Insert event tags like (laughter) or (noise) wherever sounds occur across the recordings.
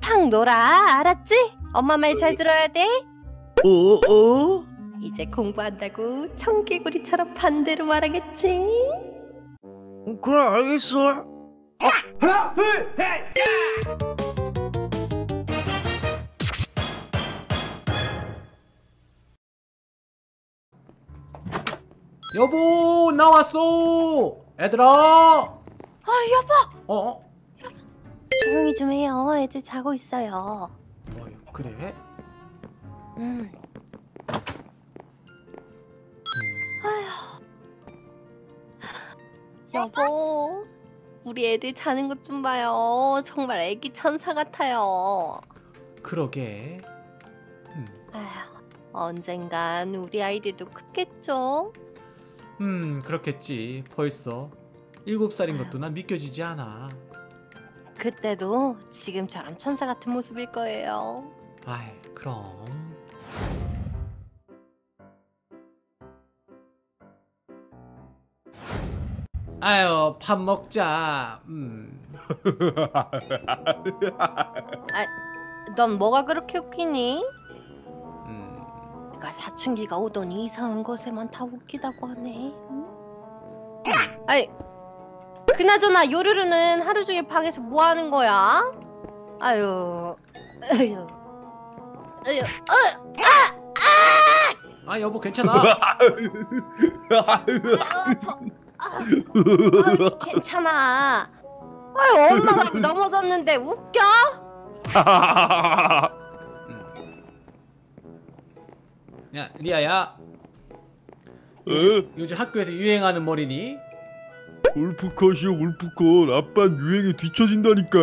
팡팡 놀아 알았지? 엄마 말 잘 들어야 돼 어, 어? 이제 공부한다고 청개구리처럼 반대로 말하겠지 어, 그래 알겠어. 여보 나왔어 얘들아 아 여보 어? 어? 조용히 좀 해요 애들 자고 있어요 어 그래? 음. 아휴. 여보, 우리 애들 자는 것 좀 봐요. 정말 애기 천사 같아요. 그러게 아휴, 언젠간 우리 아이들도 크겠죠? 음 그렇겠지 벌써 일곱 살인 것도 난 믿겨지지 않아 그때도 지금처럼 천사 같은 모습일 거예요. 아이 그럼 아유 밥 먹자 음 (laughs) 넌 뭐가 그렇게 웃기니? 음. 내가 사춘기가 오더니 이상한 것에만 다 웃기다고 하네. 응? 아이, 그나저나 요루루는 하루 종일 방에서 뭐 하는 거야? 아유, 아유, 아유, 어, 아 여보 괜찮아 아파. 아, 아유, 괜찮아. 아유, 엄마가 넘어졌는데 웃겨? 야 리아야 어? 요즘 학교에서 유행하는 머리니? 울프컷이요 울프컷. 아빠 유행에 뒤처진다니까.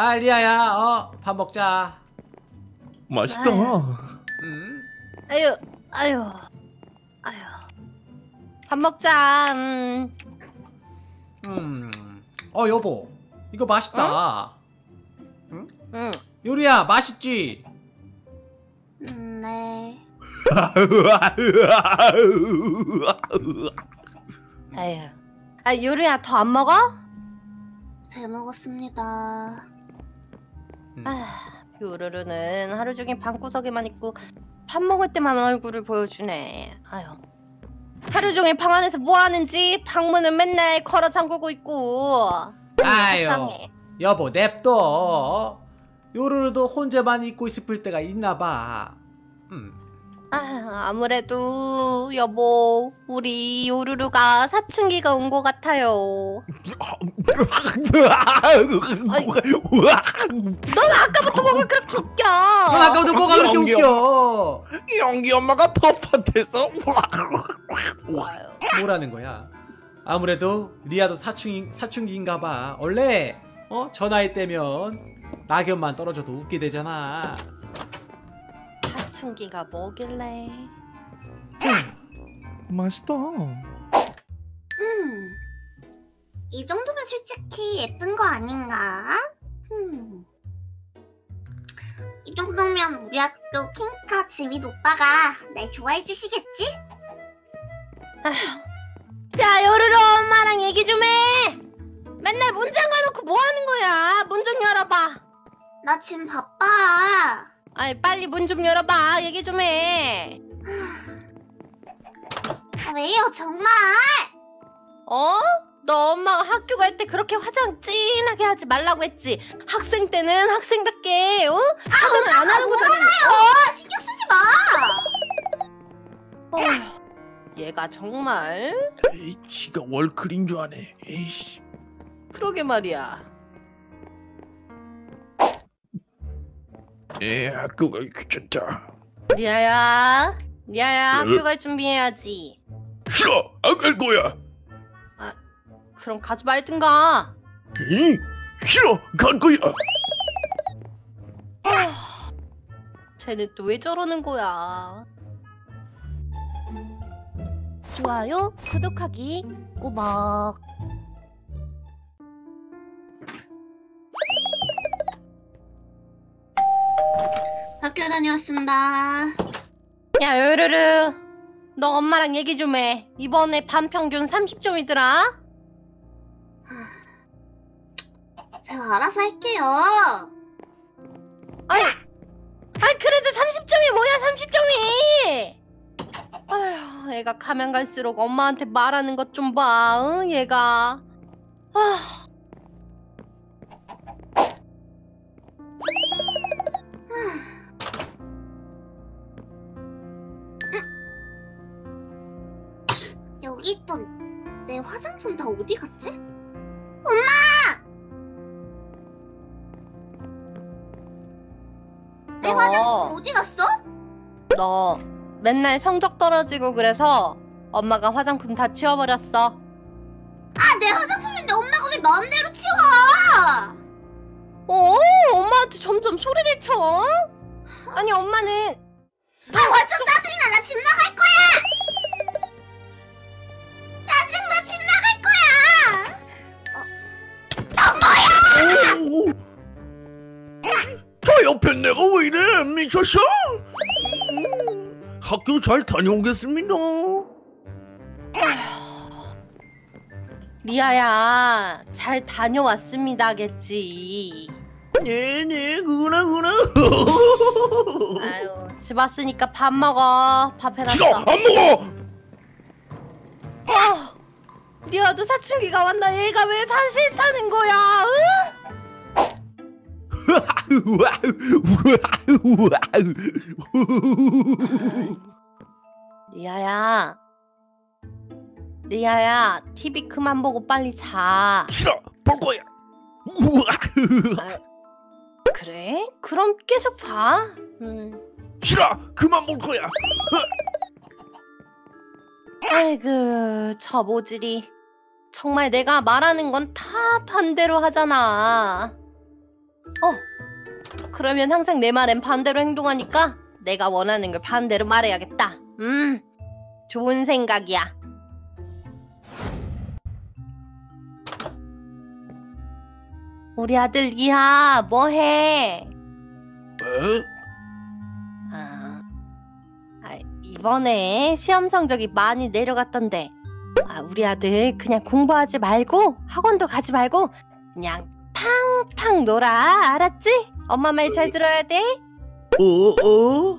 아 리아야 어 밥 먹자 맛있다. 음 아유, 아유, 아유. 밥 먹자. 음. 음. 어 여보 이거 맛있다 응. 요리야 맛있지? 음, 네. (laughs) 아유. 아, 요루야 더 안 먹어? 잘 먹었습니다. 음. 아, 요루루는 하루 종일 방구석에만 있고 밥 먹을 때만 얼굴을 보여주네. 아유. 하루 종일 방 안에서 뭐 하는지 방문은 맨날 걸어 잠그고 있고. 아유. 속상해. 여보 냅둬 요루루도 혼자만 있고 싶을 때가 있나 봐 음. 아, 아무래도 여보, 우리 요루루가 사춘기가 온 것 같아요. 넌 아까부터 뭐가 그렇게 웃겨? 넌 아까부터 뭐가 그렇게 연기야. 웃겨 연기 엄마가 아유. 뭐라는 거야 아무래도 리아도 사춘기, 사춘기인가 봐 원래 어? 저 나이 때면 낙엽만 떨어져도 웃게 되잖아 사춘기가 뭐길래? 맛있다. 음. 이 정도면 솔직히 예쁜 거 아닌가? 음. 이 정도면 우리 학교 킹카 지민 오빠가 날 좋아해 주시겠지? 야, 요루루 엄마랑 얘기 좀 해. 맨날 문 잠가놓고 뭐 하는 거야? 문 좀 열어봐. 나 지금 바빠. 아이, 빨리 문 좀 열어봐. 얘기 좀 해. 아, 왜요, 정말? 어? 너 엄마가 학교 갈 때 그렇게 화장 진하게 하지 말라고 했지. 학생 때는 학생답게, 어? 화장을 안 하는 거잖아. 어, 신경 쓰지 마. 어휴, 얘가 정말 에이, 지가 월클인 줄 아네. 에이씨. 그러게 말이야. 에 학교가 귀찮다. 리아야, 리아야 네? 학교 갈 준비해야지. 싫어, 안 갈 거야. 그럼 가지 말든가. 이 싫어, 갈 거야. 쟤는 또 왜 저러는 거야? 좋아요, 구독하기 꾸벅. 다녀왔습니다. 야 요르르, 너 엄마랑 얘기 좀 해. 이번에 반 평균 30점이더라. 제가 알아서 할게요. 아이, 아이 그래도 30점이 뭐야 30점이? 아휴, 얘가 가면 갈수록 엄마한테 말하는 것 좀 봐, 응? 얘가. 아, 여기 있던 내 화장품 다 어디 갔지? 내 너, 화장품 어디 갔어? 너 맨날 성적 떨어지고 그래서 엄마가 화장품 다 치워버렸어. 아, 내 화장품인데 엄마가 왜 마음대로 치워? 어, 엄마한테 점점 소리를 쳐. 아니 엄마는 아, 완전 짜증나. 나 집 나갈 거야. 저 옆에 내가 왜 이래? 미쳤어? 음, 학교 잘 다녀오겠습니다. 리아야 잘 다녀왔습니다겠지. 네네, 그거나 그거나. 아유 집 왔으니까 밥 먹어. 밥 해놨어. 안 먹어. 어, 리아도 사춘기가 왔나? 얘가 왜다 싫다는 거야? 응? 리아야. 리아야, TV 그만 보고 빨리 자. 싫어, 볼 거야. 그래? 그럼 계속 봐. 음. 싫어, 그만 볼 거야. 아이고, 저 모질이. 정말 내가 말하는 건 다 반대로 하잖아. 어, 그러면 항상 내 말엔 반대로 행동하니까 내가 원하는 걸 반대로 말해야겠다. 음, 좋은 생각이야. 우리 아들 이하 뭐해? 어? 아, 아, 이번에 시험 성적이 많이 내려갔던데 아, 우리 아들 그냥 공부하지 말고 학원도 가지 말고 그냥 팡팡 놀아 알았지? 엄마 말 잘 들어야 돼 어? 어?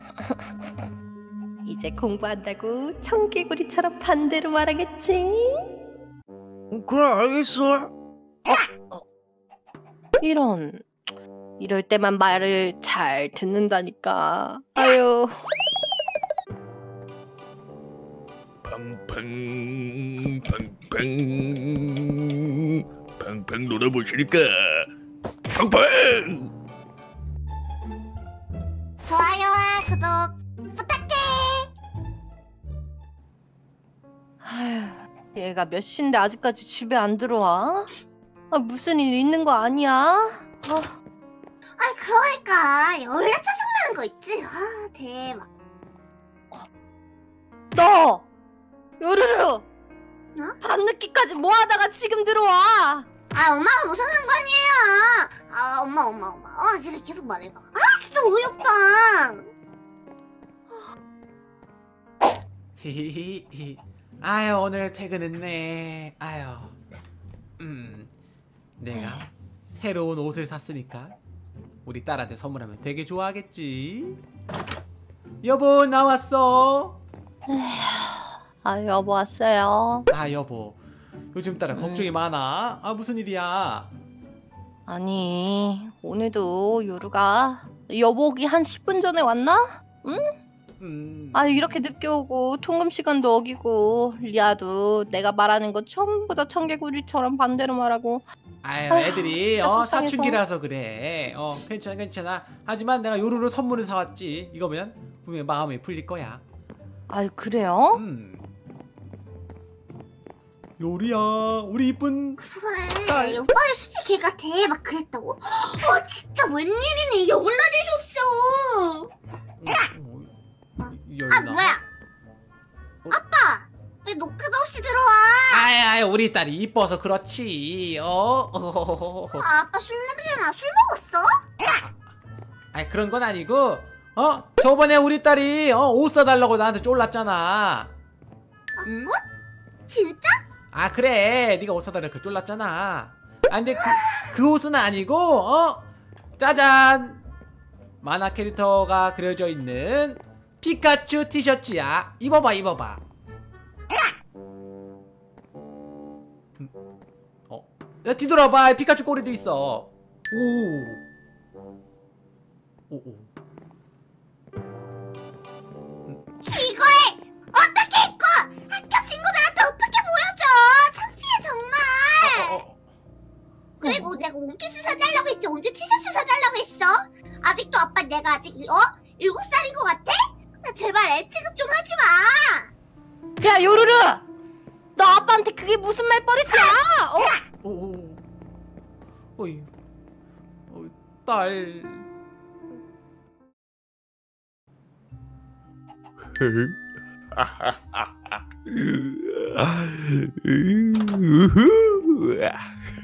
(laughs) 이제 공부한다고 청개구리처럼 반대로 말하겠지? 그래, 알겠어. 이런 이럴 때만 말을 잘 듣는다니까 아유 팡팡 팡팡 팡팡 놀아보실까? 팡팡! 좋아요와 구독 부탁해. 아휴, 얘가 몇 시인데 아직까지 집에 안 들어와? 아, 무슨 일 있는 거 아니야? 아, 아, 그러니까 열나 짜증나는 거 있지. 아, 대박. 너! 요르르! 밤늦게까지 뭐 하다가 지금 들어와? 아, 엄마가 무슨 상관이에요? 아, 엄마, 엄마, 엄마. 아, 그래 계속 말해봐. 아, 진짜 어이없다. 히히히히. 아유 오늘 퇴근했네. 아유. 음. 내가 새로운 옷을 샀으니까 우리 딸한테 선물하면 되게 좋아하겠지. 여보 나왔어. 아, 여보 왔어요. 아 여보. 요즘 따라 음. 걱정이 많아. 아 무슨 일이야? 아니, 오늘도 요루가 여보기 한 10분 전에 왔나? 음. 아, 이렇게 늦게 오고 통금 시간도 어기고 리아도 내가 말하는 거 전부 다 청개구리처럼 반대로 말하고 아유 아휴, 애들이 진짜 어 속상해서. 사춘기라서 그래. 어 괜찮아 괜찮아. 하지만 내가 요루루 선물을 사왔지. 이거면 분명 마음이 풀릴 거야. 아유, 그래요? 음. 요리야 우리 이쁜 그래. 딸. 오빠를 솔직히 걔가 대박 그랬다고? 어, 진짜 웬일이니? 이게 올라줄 수 없어. 어, 뭐, 아, 열나? 뭐야? 어, 노크도 없이 들어와. 아이 우리 딸이 이뻐서 그렇지 어? 어? (laughs) 아, 아빠 술 냄새나. 술 먹었어? 아이 그런 건 아니고 어? 저번에 우리 딸이 어, 옷 사달라고 나한테 쫄랐잖아 응? 뭐? 진짜? 아 그래. 네가 옷 사달라고 그 쫄랐잖아. 아 근데 그, 그 옷은 아니고 어? 짜잔. 만화 캐릭터가 그려져 있는 피카츄 티셔츠야. 입어봐 입어봐. 음, 어? 야 뒤돌아봐. 피카츄 꼬리도 있어. 오. 오오 어? 일곱 살인 것 같아? 나 제발 애 취급 좀 하지 마. 야 요루루 너 아빠한테 그게 무슨 말 버릇이야 어? 오, 오, 오. 어이, 어이, 딸. (laughs)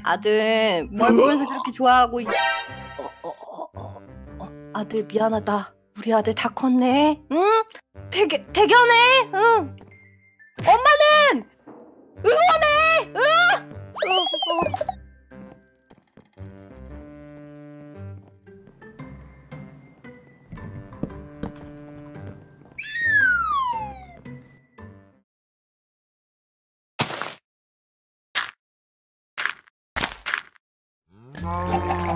아들 뭘 보면서 그렇게 좋아하고 있... 어, 어, 어, 어, 어, 아들 미안하다 우리 아들 다 컸네 응? 대견, 대견해 응 엄마는 응원해 응? 어, 어.